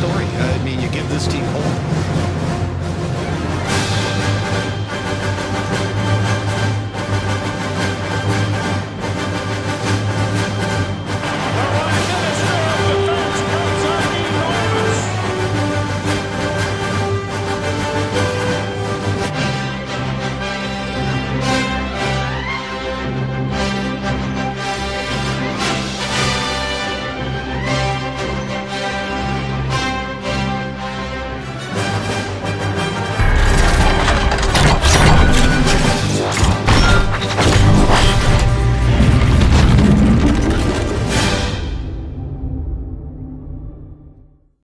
story. I mean, you give this team hope